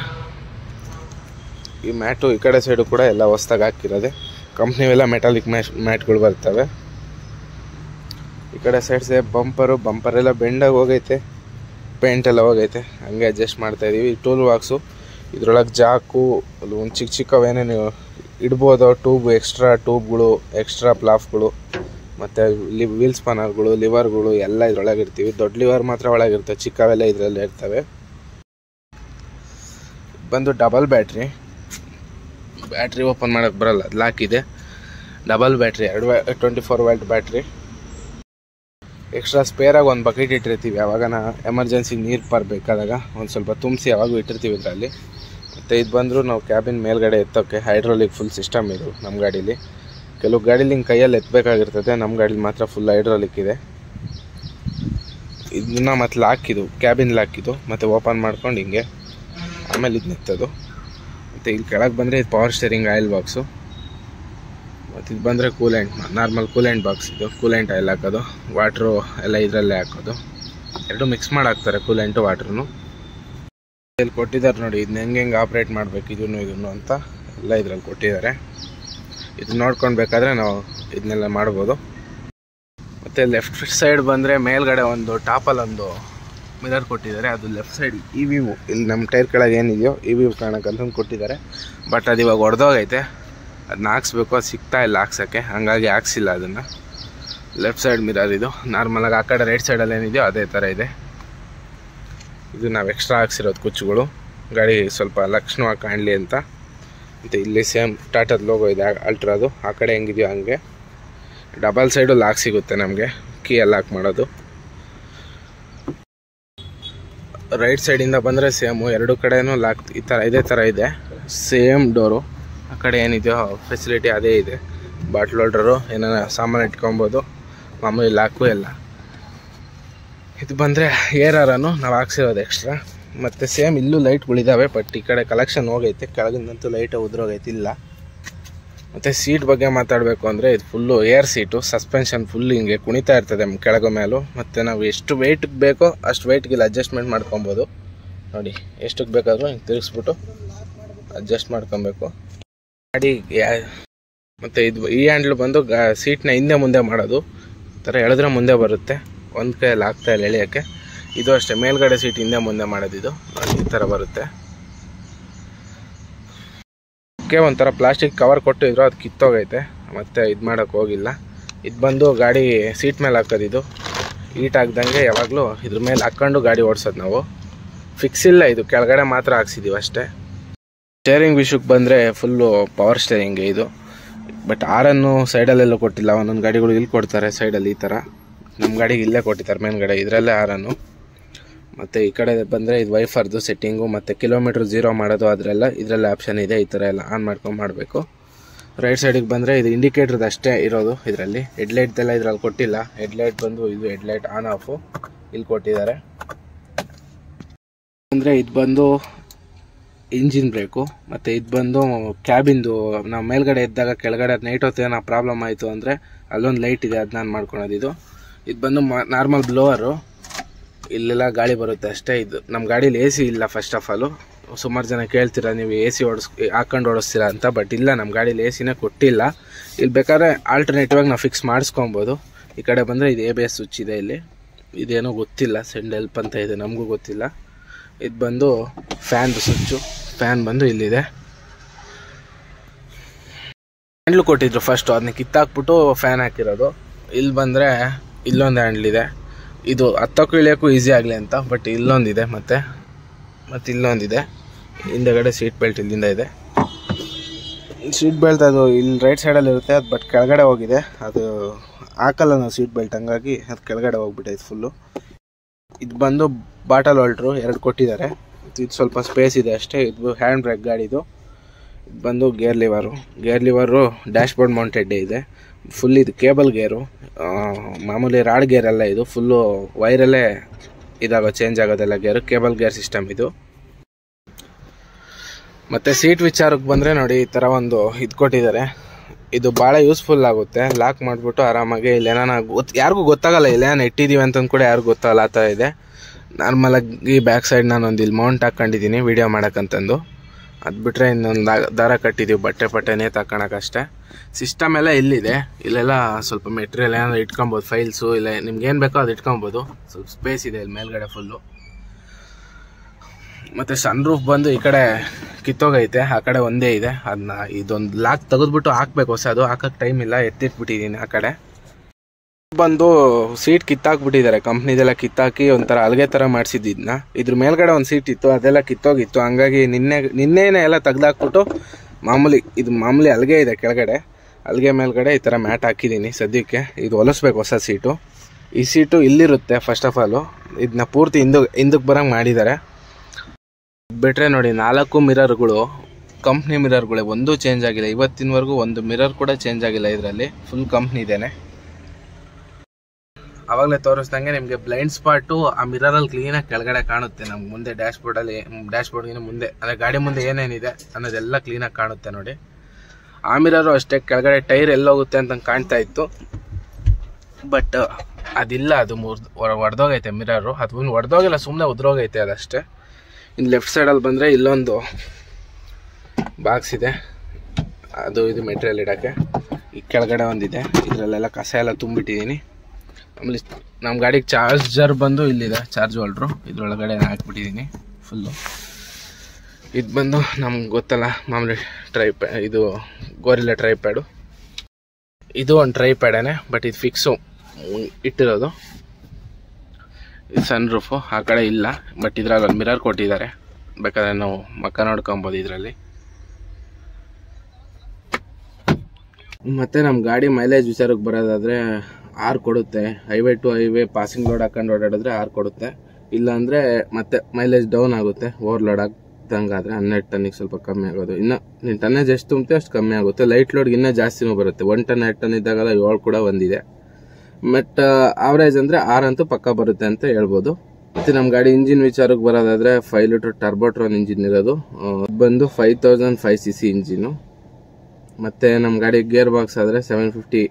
A: ಈ ಮ್ಯಾಟು ಈ ಕಡೆ ಸೈಡು ಕೂಡ ಎಲ್ಲ ಹೊಸ್ದಾಗಿ ಹಾಕಿರೋದೆ. ಕಂಪ್ನಿವೆಲ್ಲ ಮೆಟಾಲಿಕ್ ಮ್ಯಾಶ್ ಮ್ಯಾಟ್ಗಳು ಬರ್ತವೆ. ಈ ಕಡೆ ಸೈಡ್ ಸೇ ಬಂಪರು ಬಂಪರ್ ಎಲ್ಲ ಬೆಂಡಾಗಿ ಹೋಗೈತೆ. ಪೇಂಟ್ ಎಲ್ಲ ಹೋಗೈತೆ. ಹಂಗೆ ಅಡ್ಜಸ್ಟ್ ಮಾಡ್ತಾಯಿದ್ದೀವಿ ಈ ಟೂಲ್ ಬಾಕ್ಸು ಇದ್ರೊಳಗೆ ಜಾಕು ಒಂದು ಚಿಕ್ಕ ಚಿಕ್ಕವೇನೇನು ಇಡ್ಬೋದು ಟ್ಯೂಬ್ ಎಕ್ಸ್ಟ್ರಾ ಟ್ಯೂಬ್ಗಳು ಎಕ್ಸ್ಟ್ರಾ ಪ್ಲಾಫ್ಗಳು ಮತ್ತು ಲಿ ವೀಲ್ ಸ್ಪನ್ನರ್ಗಳು ಲಿವರ್ಗಳು ಎಲ್ಲ ಇದ್ರೊಳಗೆ ಇರ್ತೀವಿ ದೊಡ್ಡ ಲಿವರ್ ಮಾತ್ರ ಒಳಗಿರ್ತವೆ ಚಿಕ್ಕವೆಲ್ಲ ಇದರಲ್ಲೇ ಇರ್ತವೆ. ಬಂದು ಡಬಲ್ ಬ್ಯಾಟ್ರಿ ಬ್ಯಾಟ್ರಿ ಓಪನ್ ಮಾಡೋಕ್ಕೆ ಬರಲ್ಲ ಲಾಕ್ ಇದೆ. ಡಬಲ್ ಬ್ಯಾಟ್ರಿ ಎರಡು twenty four volt battery extra ಸ್ಪೇರಾಗಿ ಒಂದು ಬಕೆಟ್ ಇಟ್ಟಿರ್ತೀವಿ ಯಾವಾಗನ ಎಮರ್ಜೆನ್ಸಿ ನೀರು ಬರಬೇಕಾದಾಗ, ಒಂದು ಸ್ವಲ್ಪ ತುಂಬಿಸಿ ಯಾವಾಗೂ ಇಟ್ಟಿರ್ತೀವಿ ಇದರಲ್ಲಿ. ಮತ್ತು ಇದು ಬಂದರೂ ನಾವು ಕ್ಯಾಬಿನ್ ಮೇಲ್ಗಡೆ ಎತ್ತೋಕ್ಕೆ ಹೈಡ್ರೋಲಿಕ್ ಫುಲ್ ಸಿಸ್ಟಮ್ ಇದು ನಮ್ಮ ಗಾಡೀಲಿ. ಕೆಲವು ಗಾಡೀಲಿ ಹಿಂಗೆ ಕೈಯಲ್ಲಿ ಎತ್ತಬೇಕಾಗಿರ್ತದೆ ನಮ್ಮ ಗಾಡೀಲಿ ಮಾತ್ರ ಫುಲ್ ಹೈಡ್ರಾಲಿಕ್ ಇದೆ. ಇದನ್ನ ಮತ್ತು ಲಾಕ್ ಇದು, ಕ್ಯಾಬಿನ್ ಲಾಕ್ ಇದು, ಮತ್ತು ಓಪನ್ ಮಾಡ್ಕೊಂಡು ಹಿಂಗೆ ಆಮೇಲೆ ಇದನ್ನ ಎತ್ತೋದು ಮತ್ತು ಇಲ್ಲಿ ಕೆಳಗೆ ಬಂದರೆ ಇದು ಪವರ್ ಸ್ಟೇರಿಂಗ್ ಆಯಿಲ್ ಬಾಕ್ಸು ಮತ್ತು ಇದು ಬಂದರೆ ಕೂಲೆಂಟ್ ನಾರ್ಮಲ್ ಕೂಲೆಂಟ್ ಬಾಕ್ಸ್ ಇದು ಕೂಲೆಂಟ್ ಆಯಿಲ್ ಹಾಕೋದು ವಾಟ್ರು ಎಲ್ಲ ಇದರಲ್ಲೇ ಹಾಕೋದು. ಎರಡು ಮಿಕ್ಸ್ ಮಾಡಿ ಹಾಕ್ತಾರೆ ಕೂಲೆಂಟು ವಾಟ್ರೂ ಇಲ್ಲಿ ಕೊಟ್ಟಿದ್ದಾರೆ ನೋಡಿ ಇದನ್ನ ಹೆಂಗೆ ಹೆಂಗೆ ಆಪ್ರೇಟ್ ಮಾಡಬೇಕು ಇದನ್ನು ಇದನ್ನು ಅಂತ ಎಲ್ಲ ಇದರಲ್ಲಿ ಕೊಟ್ಟಿದ್ದಾರೆ. ಇದು ನೋಡ್ಕೊಂಡು ಬೇಕಾದರೆ ನಾವು ಇದನ್ನೆಲ್ಲ ಮಾಡ್ಬೋದು. ಮತ್ತು ಲೆಫ್ಟ್ ಸೈಡ್ ಬಂದರೆ ಮೇಲ್ಗಡೆ ಒಂದು ಟಾಪಲ್ಲಿ ಒಂದು ಮಿರರ್ ಕೊಟ್ಟಿದ್ದಾರೆ. ಅದು ಲೆಫ್ಟ್ ಸೈಡ್ ಇ ವಿ ಇಲ್ಲಿ ನಮ್ಮ ಟೈರ್ ಕೆಳಗೆ ಏನಿದೆಯೋ ಇ ವಿ ಕಾಣಕ್ಕಂತ ಕೊಟ್ಟಿದ್ದಾರೆ. ಬಟ್ ಅದು ಇವಾಗ ಹೊಡೆದೋಗೈತೆ ಅದನ್ನ ಹಾಕ್ಸ್ಬೇಕು, ಅದು ಸಿಗ್ತಾ ಇಲ್ಲ ಹಾಕ್ಸೋಕ್ಕೆ. ಹಾಗಾಗಿ ಹಾಕ್ಸಿಲ್ಲ ಅದನ್ನು. ಲೆಫ್ಟ್ ಸೈಡ್ ಮಿರರ್ ಇದು. ನಾರ್ಮಲಾಗಿ ಆ ಕಡೆ ರೈಟ್ ಸೈಡಲ್ಲಿ ಏನಿದೆಯೋ ಅದೇ ಥರ ಇದೆ. ಇದು ನಾವು ಎಕ್ಸ್ಟ್ರಾ ಹಾಕ್ಸಿರೋದು ಕುಚ್ಚುಗಳು. ಗಾಡಿ ಸ್ವಲ್ಪ ಲಕ್ಷಣವಾಗಿ ಕಾಣಲಿ ಅಂತ. ಮತ್ತು ಇಲ್ಲಿ ಸೇಮ್ ಟಾಟಾದ ಲೋಗೋ ಇದೆ ಅಲ್ಟ್ರಾದು ಆ ಕಡೆ ಹೆಂಗಿದೆಯೋ ಹಂಗೆ. ಡಬಲ್ ಸೈಡು ಲಾಕ್ ಸಿಗುತ್ತೆ ನಮಗೆ. ಕೀ ಎಲ್ಲ ಲಾಕ್ ಮಾಡೋದು. ರೈಟ್ ಸೈಡಿಂದ ಬಂದರೆ ಸೇಮು ಎರಡು ಕಡೆಯೂ ಲಾಕ್ ಈ ಥರ ಇದೇ ಥರ ಇದೆ. ಸೇಮ್ ಡೋರು ಆ ಕಡೆ ಏನಿದೆಯೋ ಫೆಸಿಲಿಟಿ ಅದೇ ಇದೆ. ಬಾಟ್ಲ್ ಹೋಲ್ಡರು ಏನಾರ ಸಾಮಾನು ಇಟ್ಕೊಬೋದು. ಮಾಮೂಲಿ ಲಾಕು ಎಲ್ಲ. ಇದು ಬಂದರೆ ಏರ್ ನಾವು ಹಾಕ್ಸಿರೋದು ಎಕ್ಸ್ಟ್ರಾ ಮತ್ತು ಸೇಮ್ ಇಲ್ಲೂ ಲೈಟ್ಗಳಿದ್ದಾವೆ ಬಟ್ ಈ ಕಡೆ ಕಲೆಕ್ಷನ್ ಹೋಗೈತೆ. ಕೆಳಗಿಂದಂತೂ ಲೈಟ್ ಉದುರೋಗೈತೆ, ಇಲ್ಲ. ಮತ್ತು ಸೀಟ್ ಬಗ್ಗೆ ಮಾತಾಡಬೇಕು ಅಂದರೆ ಇದು full air seat suspension full ಹಿಂಗೆ ಕುಣಿತಾ ಇರ್ತದೆ ಕೆಳಗ ಮೇಲೂ. ಮತ್ತು ನಾವು ಎಷ್ಟು ವೆಯ್ಟಿಗೆ ಬೇಕೋ ಅಷ್ಟು ವೆಯ್ಟ್ಗಿಲ್ಲ ಅಡ್ಜಸ್ಟ್ಮೆಂಟ್ ಮಾಡ್ಕೊಬೋದು. ನೋಡಿ ಎಷ್ಟಕ್ಕೆ ಬೇಕಾದರೂ ಹಿಂಗೆ ತಿರುಗಿಸ್ಬಿಟ್ಟು ಅಡ್ಜಸ್ಟ್ ಮಾಡ್ಕೊಬೇಕು. ಗಾಡಿ ಮತ್ತು ಇದು ಈ ಹ್ಯಾಂಡ್ಲು ಬಂದು ಗಾ ಸೀಟ್ನ ಹಿಂದೆ ಮುಂದೆ ಮಾಡೋದು. ಥರ ಎಳೆದ್ರೆ ಮುಂದೆ ಬರುತ್ತೆ. ಒಂದು ಕೈಯಲ್ಲಿ ಆಗ್ತಾ ಇಲ್ಲ ಎಳೆಯೋಕ್ಕೆ. ಇದು ಅಷ್ಟೇ, ಮೇಲ್ಗಡೆ ಸೀಟ್ ಹಿಂದೆ ಮುಂದೆ ಮಾಡೋದಿದು ಈ ಥರ ಬರುತ್ತೆ. ಓಕೆ ಒಂಥರ ಪ್ಲಾಸ್ಟಿಕ್ ಕವರ್ ಕೊಟ್ಟಿದ್ರು, ಅದು ಕಿತ್ತೋಗೈತೆ. ಮತ್ತೆ ಇದು ಮಾಡೋಕ್ಕೆ ಹೋಗಿಲ್ಲ. ಇದು ಬಂದು ಗಾಡಿ ಸೀಟ್ ಮೇಲೆ ಹಾಕೋದಿದು ಹೀಟ್ ಆಗ್ದಂಗೆ ಯಾವಾಗಲೂ ಇದ್ರ ಮೇಲೆ ಹಾಕ್ಕೊಂಡು ಗಾಡಿ ಓಡಿಸೋದು ನಾವು. ಫಿಕ್ಸ್ ಇಲ್ಲ ಇದು, ಕೆಳಗಡೆ ಮಾತ್ರ ಹಾಕ್ಸಿದ್ದೀವಿ ಅಷ್ಟೇ. ಸ್ಟೇರಿಂಗ್ ವಿಷಯಕ್ಕೆ ಬಂದರೆ ಫುಲ್ಲು ಪವರ್ ಸ್ಟೇರಿಂಗೇ ಇದು. ಬಟ್ ಆರನ್ನು ಸೈಡಲ್ಲೆಲ್ಲೂ ಕೊಟ್ಟಿಲ್ಲ, ಒಂದೊಂದು ಗಾಡಿಗಳು ಇಲ್ಲಿ ಕೊಡ್ತಾರೆ ಸೈಡಲ್ಲಿ ಈ ಥರ ನಮ್ಮ ಗಾಡಿಗೆ ಇಲ್ಲೇ ಕೊಟ್ಟಿದ್ದಾರೆ ಮೇಲ್ಗಡೆ ಇದರಲ್ಲೇ ಆರನ್ನು ಮತ್ತು ಈ ಕಡೆ ಬಂದರೆ ಇದು ವೈಫರ್ದು ಸೆಟ್ಟಿಂಗು ಮತ್ತು ಕಿಲೋಮೀಟ್ರ್ ಜೀರೋ ಮಾಡೋದು ಅದರೆಲ್ಲ, ಇದರಲ್ಲಿ ಆಪ್ಷನ್ ಇದೆ, ಈ ಥರ ಎಲ್ಲ ಆನ್ ಮಾಡ್ಕೊಂಡು ಮಾಡಬೇಕು. ರೈಟ್ ಸೈಡಿಗೆ ಬಂದರೆ ಇದು ಇಂಡಿಕೇಟ್ರದ್ದು ಅಷ್ಟೇ ಇರೋದು ಇದರಲ್ಲಿ. ಹೆಡ್ಲೈಟ್ದೆಲ್ಲ ಇದರಲ್ಲಿ ಕೊಟ್ಟಿಲ್ಲ. ಹೆಡ್ಲೈಟ್ ಬಂದು ಇದು ಹೆಡ್ಲೈಟ್ ಆನ್ ಆಫು ಇಲ್ಲಿ ಕೊಟ್ಟಿದ್ದಾರೆ. ಅಂದರೆ ಇದು ಬಂದು ಇಂಜಿನ್ ಬ್ರೇಕು ಮತ್ತು ಇದು ಬಂದು ಕ್ಯಾಬಿಂದು ನಾವು ಮೇಲ್ಗಡೆ ಇದ್ದಾಗ ಕೆಳಗಡೆ ನೈಟ್ ಹೊತ್ತು ಏನೋ ಪ್ರಾಬ್ಲಮ್ ಆಯಿತು ಅಂದರೆ ಅಲ್ಲೊಂದು ಲೈಟ್ ಇದೆ ಅದನ್ನ ಆನ್ ಮಾಡ್ಕೊಳೋದು ಇದು. ಇದು ಬಂದು ನಾರ್ಮಲ್ ಬ್ಲೋವರು ಇಲ್ಲೆಲ್ಲ ಗಾಳಿ ಬರುತ್ತೆ ಅಷ್ಟೇ ಇದು. ನಮ್ಮ ಗಾಡೀಲಿ ಎ ಸಿ ಇಲ್ಲ ಫಸ್ಟ್ ಆಫ್ ಆಲು ಸುಮಾರು ಜನ ಕೇಳ್ತೀರ, ನೀವು ಎ ಸಿ ಓಡಿಸ್ ಹಾಕೊಂಡು ಓಡಿಸ್ತೀರಾ ಅಂತ ಬಟ್ ಇಲ್ಲ ನಮ್ಮ ಗಾಡೀಲಿ ಎ ಸಿನೇ ಕೊಟ್ಟಿಲ್ಲ. ಇಲ್ಲಿ ಬೇಕಾದ್ರೆ ಆಲ್ಟರ್ನೇಟಿವಾಗಿ ನಾವು ಫಿಕ್ಸ್ ಮಾಡಿಸ್ಕೊಬೋದು. ಈ ಕಡೆ ಬಂದರೆ ಇದು ಎ ಬಿ ಎಸ್ ಸ್ವಿಚ್ ಇದೆ ಇಲ್ಲಿ. ಇದೇನೋ ಗೊತ್ತಿಲ್ಲ ಸೆಂಡ್ ಹೆಲ್ಪ್ ಅಂತ ಇದೆ, ನಮಗೂ ಗೊತ್ತಿಲ್ಲ. ಇದು ಬಂದು ಫ್ಯಾನ್ದು ಸ್ವಿಚ್ಚು ಫ್ಯಾನ್ ಬಂದು ಇಲ್ಲಿದೆ. ಹ್ಯಾಂಡ್ಲು ಕೊಟ್ಟಿದ್ರು ಫಸ್ಟು ಅದನ್ನ ಕಿತ್ತಾಕ್ಬಿಟ್ಟು ಫ್ಯಾನ್ ಹಾಕಿರೋದು. ಇಲ್ಲಿ ಬಂದರೆ ಇಲ್ಲೊಂದು ಹ್ಯಾಂಡ್ಲ್ ಇದೆ ಹತ್ತಕ್ಕೂ ಇಳಿಯೋಕ್ಕೂ ಈಸಿ ಆಗಲಿ ಅಂತ ಬಟ್ ಇಲ್ಲೊಂದಿದೆ ಮತ್ತೆ, ಮತ್ತು ಇಲ್ಲೊಂದಿದೆ. ಹಿಂದೆಗಡೆ ಸೀಟ್ ಬೆಲ್ಟ್ ಇಲ್ಲಿಂದ ಇದೆ. ಸೀಟ್ ಬೆಲ್ಟ್ ಅದು ಇಲ್ಲಿ ರೈಟ್ ಸೈಡಲ್ಲಿ ಇರುತ್ತೆ, ಅದು ಬಟ್ ಕೆಳಗಡೆ ಹೋಗಿದೆ. ಅದು ಹಾಕಲ್ಲ ನಾವು ಸೀಟ್ ಬೆಲ್ಟ್ ಹಂಗಾಗಿ ಅದು ಕೆಳಗಡೆ ಹೋಗ್ಬಿಟ್ಟೈತೆ ಫುಲ್ಲು ಇದು ಬಂದು ಬಾಟಲ್ ಹೊಲ್ಟ್ರು, ಎರಡು ಕೊಟ್ಟಿದ್ದಾರೆ. ಇದು ಸ್ವಲ್ಪ ಸ್ಪೇಸ್ ಇದೆ ಅಷ್ಟೇ, ಇದು ಹ್ಯಾಂಡ್ ಬ್ರೇಕ್ ಗಾಡಿದು. ಇದು ಬಂದು gear lever gear lever dashboard mounted ಇದೆ. ಫುಲ್ ಇದು ಕೇಬಲ್ ಗೇರು ಮಾಮೂಲಿ ರಾಡ್ ಗೇರ್ ಅಲ್ಲ ಇದು ಫುಲ್ಲು ವೈರಲ್ಲೇ ಇದಾಗೋ ಚೇಂಜ್ ಆಗೋದೆಲ್ಲ ಗೇರು ಕೇಬಲ್ ಗೇರ್ ಸಿಸ್ಟಮ್ ಇದು. ಮತ್ತು ಸೀಟ್ ವಿಚಾರಕ್ಕೆ ಬಂದರೆ ನೋಡಿ, ಈ ಥರ ಒಂದು ಇದು ಕೊಟ್ಟಿದ್ದಾರೆ. ಇದು ಭಾಳ ಯೂಸ್ಫುಲ್ ಆಗುತ್ತೆ ಲಾಕ್ ಮಾಡಿಬಿಟ್ಟು ಆರಾಮಾಗಿ ಇಲ್ಲೇನ ಗೊತ್ತು ಯಾರಿಗೂ ಗೊತ್ತಾಗಲ್ಲ, ಇಲ್ಲೇನ ಇಟ್ಟಿದ್ದೀವಿ ಅಂತಂದು ಕೂಡ ಯಾರಿಗೂ ಗೊತ್ತಾಗಲ್ಲ ಆ ಥರ ಇದೆ. ನಾರ್ಮಲಾಗಿ ಬ್ಯಾಕ್ ಸೈಡ್ ನಾನು ಒಂದು ಇಲ್ಲಿ ಮೌಂಟ್ ಹಾಕ್ಕೊಂಡಿದ್ದೀನಿ ವೀಡಿಯೋ ಮಾಡೋಕ್ಕಂತಂದು. ಅದು ಬಿಟ್ಟರೆ ಇನ್ನೊಂದು ದಾರ ಕಟ್ಟಿದ್ದೀವಿ ಬಟ್ಟೆ ಪಟ್ಟೆನೇ ತಗೊಳಕ್ಕಷ್ಟೇ ಸಿಸ್ಟಮ್ ಎಲ್ಲ ಇಲ್ಲಿದೆ ಇಲ್ಲೆಲ್ಲ ಸ್ವಲ್ಪ ಮೆಟೀರಿಯಲ್ ಏನಾದ್ರು ಇಟ್ಕೊಬೋದು ಫೈಲ್ಸು ಇಲ್ಲ, ನಿಮ್ಗೆ ಏನು ಬೇಕೋ ಅದು ಇಟ್ಕೊಬೋದು. ಸ್ವಲ್ಪ ಸ್ಪೇಸ್ ಇದೆ ಇಲ್ಲಿ ಮೇಲ್ಗಡೆ ಫುಲ್ಲು ಮತ್ತು ಸನ್ ರೂಫ್ ಬಂದು ಈ ಕಡೆ ಕಿತ್ತೋಗೈತೆ, ಆ ಕಡೆ ಒಂದೇ ಇದೆ. ಅದನ್ನ ಇದೊಂದು ಲಾಕ್ ತೆಗೆದ್ಬಿಟ್ಟು ಹಾಕ್ಬೇಕು. ಹೊಸದು ಹಾಕಕ್ಕೆ ಟೈಮ್ ಇಲ್ಲ ಎತ್ತಿಟ್ಬಿಟ್ಟಿದ್ದೀನಿ ಆ ಕಡೆ. ಬಂದು ಸೀಟ್ ಕಿತ್ತಾಕ್ಬಿಟ್ಟಿದ್ದಾರೆ. ಕಂಪ್ನಿದೆಲ್ಲ ಕಿತ್ತಾಕಿ ಒಂಥರ ಅಲ್ಗೆ ಥರ ಮಾಡಿಸಿದ್ನ ಇದ್ರ ಮೇಲ್ಗಡೆ ಒಂದು ಸೀಟ್ ಇತ್ತು, ಅದೆಲ್ಲ ಕಿತ್ತೋಗಿತ್ತು. ಹಂಗಾಗಿ ನಿನ್ನೆ, ನಿನ್ನೆನೇ ಎಲ್ಲ ತೆಗ್ದಾಕ್ಬಿಟ್ಟು ಮಾಮೂಲಿ, ಇದು ಮಾಮೂಲಿ ಅಲ್ಗೆ ಇದೆ ಕೆಳಗಡೆ. ಅಲ್ಗೆ ಮೇಲ್ಗಡೆ ಈ ಥರ ಮ್ಯಾಟ್ ಹಾಕಿದ್ದೀನಿ ಸದ್ಯಕ್ಕೆ. ಇದು ಹೊಲಿಸ್ಬೇಕು ಹೊಸ ಸೀಟು. ಈ ಸೀಟು ಇಲ್ಲಿರುತ್ತೆ ಫಸ್ಟ್ ಆಫ್ ಆಲು ಇದನ್ನ ಪೂರ್ತಿ ಹಿಂದು, ಹಿಂದಕ್ಕೆ ಬರೋಂಗೆ ಮಾಡಿದ್ದಾರೆ. ಬಿಟ್ರೆ ನೋಡಿ, ನಾಲ್ಕು ಮಿರರ್ಗಳು, ಕಂಪ್ನಿ ಮಿರರ್ಗಳೇ. ಒಂದೂ ಚೇಂಜ್ ಆಗಿಲ್ಲ. ಇವತ್ತಿನವರೆಗೂ ಒಂದು ಮಿರರ್ ಕೂಡ ಚೇಂಜ್ ಆಗಿಲ್ಲ ಇದರಲ್ಲಿ. ಫುಲ್ ಕಂಪ್ನಿ ಇದೇನೆ. ಅವಾಗಲೇ ತೋರಿಸ್ದಂಗೆ ನಿಮಗೆ ಬ್ಲೈಂಡ್ ಸ್ಪಾಟು ಆ ಮಿರರಲ್ಲಿ ಕ್ಲೀನಾಗಿ ಕೆಳಗಡೆ ಕಾಣುತ್ತೆ. ನಮ್ಗೆ ಮುಂದೆ ಡ್ಯಾಶ್ ಬೋರ್ಡಲ್ಲಿ ಡ್ಯಾಶ್ ಬೋರ್ಡ್ಗಿನ ಮುಂದೆ, ಅಂದರೆ ಗಾಡಿ ಮುಂದೆ ಏನೇನಿದೆ ಅನ್ನೋದೆಲ್ಲ ಕ್ಲೀನಾಗಿ ಕಾಣುತ್ತೆ ನೋಡಿ. ಆ ಮಿರರು ಅಷ್ಟೇ, ಕೆಳಗಡೆ ಟೈರ್ ಎಲ್ಲೋಗುತ್ತೆ ಅಂತ ಕಾಣ್ತಾ ಇತ್ತು. ಬಟ್ ಅದಿಲ್ಲ, ಅದು ಒಡೆದೋಗೈತೆ ಮಿರರು ಅದು ಒಡೆದೋಗಿಲ್ಲ ಸುಮ್ಮನೆ ಉದ್ರೋಗೈತೆ ಅದಷ್ಟೇ. ಇನ್ನು ಲೆಫ್ಟ್ ಸೈಡಲ್ಲಿ ಬಂದರೆ ಇಲ್ಲೊಂದು ಬಾಕ್ಸ್ ಇದೆ. ಅದು ಇದು ಮೆಟೀರಿಯಲ್ ಇಡೋಕ್ಕೆ. ಈ ಕೆಳಗಡೆ ಒಂದಿದೆ. ಇದರಲ್ಲೆಲ್ಲ ಕಸ ಎಲ್ಲ ತುಂಬಿಟ್ಟಿದ್ದೀನಿ. ಆಮೇಲೆ ನಮ್ಮ ಗಾಡಿಗೆ ಚಾರ್ಜರ್ ಬಂದು ಇಲ್ಲಿದೆ, ಚಾರ್ಜ್ ಹೋಲ್ಡ್ರು. ಇದ್ರೊಳಗಡೆ ಹಾಕ್ಬಿಟ್ಟಿದ್ದೀನಿ ಫುಲ್ಲು ಇದು ಬಂದು ನಮ್ಗೆ ಗೊತ್ತಲ್ಲ, ಮಾಮೂಲಿ ಟ್ರೈ ಇದು ಗೋರಿಲ್ಲ ಟ್ರೈ ಪ್ಯಾಡು ಇದು ಒಂದು ಟ್ರೈ ಪ್ಯಾಡೇ ಬಟ್ ಇದು ಫಿಕ್ಸು ಇಟ್ಟಿರೋದು. ಇದು ಸನ್ ರೂಫು ಆ ಕಡೆ ಇಲ್ಲ ಬಟ್ ಇದ್ರಾಗ ಒಂದು ಮಿರರ್ ಕೊಟ್ಟಿದ್ದಾರೆ. ಬೇಕಾದ್ರೆ ನಾವು ಮಕ್ಕ ನೋಡ್ಕೊಬೋದು ಇದರಲ್ಲಿ. ಮತ್ತು ನಮ್ಮ ಗಾಡಿ ಮೈಲೇಜ್ ವಿಚಾರಕ್ಕೆ ಬರೋದಾದ್ರೆ ಆರು ಕೊಡುತ್ತೆ. Highway to highway passing load ಹಾಕೊಂಡು ಓಡಾಡಿದ್ರೆ ಆರ್ ಕೊಡುತ್ತೆ. ಇಲ್ಲಾಂದರೆ ಮತ್ತೆ ಮೈಲೇಜ್ ಡೌನ್ ಆಗುತ್ತೆ. ಓವರ್ ಲೋಡ್ ಆಗ್ದಂಗಾದ್ರೆ ಹನ್ನೆರಡು ಟನ್ನಿಗೆ ಸ್ವಲ್ಪ ಕಮ್ಮಿ ಆಗೋದು. ಇನ್ನು ನೀನು ಟನ್ನೇಜ್ ಎಷ್ಟು ತುಂಬುತ್ತೆ ಅಷ್ಟು ಕಮ್ಮಿ ಆಗುತ್ತೆ. ಲೈಟ್ ಲೋಡ್ಗೆ ಇನ್ನೂ ಜಾಸ್ತಿನೂ ಬರುತ್ತೆ. ಒನ್ ಟನ್ ಎರಡು ಟನ್ ಇದ್ದಾಗೆಲ್ಲ ಏಳು ಕೂಡ ಬಂದಿದೆ ಬಟ್ ಆವರೇಜ್ ಅಂದರೆ ಆರ್ ಅಂತೂ ಪಕ್ಕ ಬರುತ್ತೆ ಅಂತ ಹೇಳ್ಬೋದು. ಮತ್ತು ನಮ್ಮ ಗಾಡಿ ಇಂಜಿನ್ ವಿಚಾರಕ್ಕೆ ಬರೋದಾದ್ರೆ ಫೈವ್ ಲೀಟರ್ ಟರ್ಬೋಟ್ರಾನ್ ಇಂಜಿನ್ ಇರೋದು. ಬಂದು five thousand five C C engine ಮತ್ತೆ ನಮ್ಮ ಗಾಡಿ ಗೇರ್ ಬಾಕ್ಸ್ ಆದರೆ seven fifty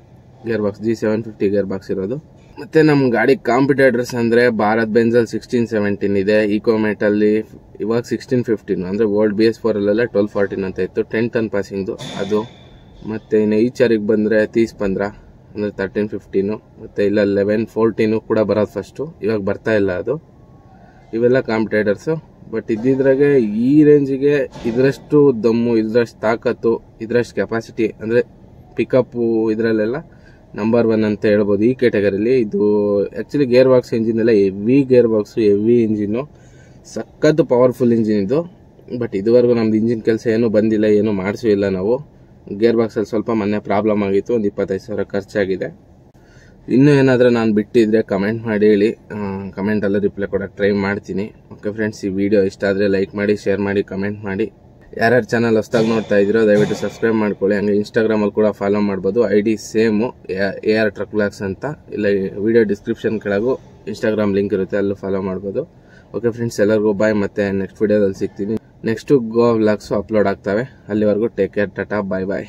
A: gearbox G seven fifty gearbox ಇರೋದು. ಮತ್ತೆ ನಮ್ಮ ಗಾಡಿ ಕಾಂಪಿಟೇಟರ್ಸ್ ಅಂದರೆ ಭಾರತ್ ಬೆಂಜಲ್ ಸಿಕ್ಸ್ಟೀನ್ ಸೆವೆಂಟೀನ್ ಇದೆ ಇಕೋಮೆಟಲ್ಲಿ ಇವಾಗ ಸಿಕ್ಸ್ಟೀನ್ ಫಿಫ್ಟೀನ್ ಅಂದರೆ ಓಲ್ಡ್ ಬಿ ಎಸ್ ಫೋರ್ ಅಲ್ಲೆಲ್ಲ ಟ್ವೆಲ್ ಫಾರ್ಟೀನ್ ಅಂತ ಇತ್ತು ಟೆನ್ ಟನ್ ಪಾಸಿಂಗ್ದು ಅದು. ಮತ್ತೆ ಇನ್ನು ಈಚರಿಗೆ ಬಂದರೆ ತೀಸ್ ಪಂದ್ರ ಅಂದರೆ ತರ್ಟೀನ್ ಫಿಫ್ಟೀನು ಮತ್ತು ಇಲ್ಲ ಲೆವೆನ್ ಫೋರ್ಟೀನು ಕೂಡ ಬರೋದು ಫಸ್ಟು ಇವಾಗ ಬರ್ತಾ ಇಲ್ಲ ಅದು. ಇವೆಲ್ಲ ಕಾಂಪಿಟೇಟರ್ಸು ಬಟ್ ಇದ್ದಿದ್ರಾಗೆ ಈ ರೇಂಜಿಗೆ ಇದರಷ್ಟು ದಮ್ಮು, ಇದರಷ್ಟು ತಾಕತ್ತು, ಇದರಷ್ಟು ಕೆಪಾಸಿಟಿ ಅಂದರೆ ಪಿಕಪ್ಪು ಇದರಲ್ಲೆಲ್ಲ ನಂಬರ್ ಒನ್ ಅಂತ ಹೇಳ್ಬೋದು. ಈ ಕ್ಯಾಟಗರಿಲಿ ಇದು ಆ್ಯಕ್ಚುಲಿ ಗೇರ್ ಬಾಕ್ಸ್ ಇಂಜಿನ್ ಎಲ್ಲ heavy gear box heavy engine ಸಖತ್ತು ಪವರ್ಫುಲ್ ಇಂಜಿನ್ ಇದು. ಬಟ್ ಇದುವರೆಗೂ ನಮ್ದು ಇಂಜಿನ್ ಕೆಲಸ ಏನೂ ಬಂದಿಲ್ಲ, ಏನೂ ಮಾಡಿಸೂ ಇಲ್ಲ ನಾವು. ಗೇರ್ ಬಾಕ್ಸಲ್ಲಿ ಸ್ವಲ್ಪ ಮೊನ್ನೆ ಪ್ರಾಬ್ಲಮ್ ಆಗಿತ್ತು, ಒಂದು ಇಪ್ಪತ್ತೈದು ಸಾವಿರ ಖರ್ಚಾಗಿದೆ. ಇನ್ನೂ ಏನಾದರೂ ನಾನು ಬಿಟ್ಟಿದ್ರೆ ಕಮೆಂಟ್ ಮಾಡಿ ಹೇಳಿ. ಕಮೆಂಟಲ್ಲ ರಿಪ್ಲೈ ಕೊಡೋಕ್ಕೆ ಟ್ರೈ ಮಾಡ್ತೀನಿ. ಓಕೆ ಫ್ರೆಂಡ್ಸ್ ಈ ವಿಡಿಯೋ ಇಷ್ಟ ಆದರೆ ಲೈಕ್ ಮಾಡಿ ಶೇರ್ ಮಾಡಿ ಕಮೆಂಟ್ ಮಾಡಿ. ಯಾರ್ಯಾರು ಚಾನಲ್ ಹೊಸ್ದಾಗಿ ನೋಡ್ತಾ ಇದ್ದೀರೋ ದಯವಿಟ್ಟು ಸಬ್ಸ್ಕ್ರೈಬ್ ಮಾಡ್ಕೊಳ್ಳಿ. ಹಂಗೆ ಇನ್ಸ್ಟಾಗ್ರಾಮಲ್ಲಿ ಕೂಡ ಫಾಲೋ ಮಾಡ್ಬೋದು. I D same A R truck blogs ಅಂತ. ಇಲ್ಲ ವಿಡಿಯೋ ಡಿಸ್ಕ್ರಿಪ್ಷನ್ ಕೆಳಗೂ ಇನ್ಸ್ಟಾಗ್ರಾಮ್ ಲಿಂಕ್ ಇರುತ್ತೆ, ಅಲ್ಲೂ ಫಾಲೋ ಮಾಡ್ಬೋದು. ಓಕೆ ಫ್ರೆಂಡ್ಸ್ ಎಲ್ಲರಿಗೂ ಬಾಯ್ ಮತ್ತೆ ನೆಕ್ಸ್ಟ್ ವಿಡಿಯೋದಲ್ಲಿ ಸಿಗ್ತೀನಿ. ನೆಕ್ಸ್ಟು ಗೋ ವ್ಲಾಗ್ಸು ಅಪ್ಲೋಡ್ ಆಗ್ತವೆ. ಅಲ್ಲಿವರೆಗೂ take care tata bye bye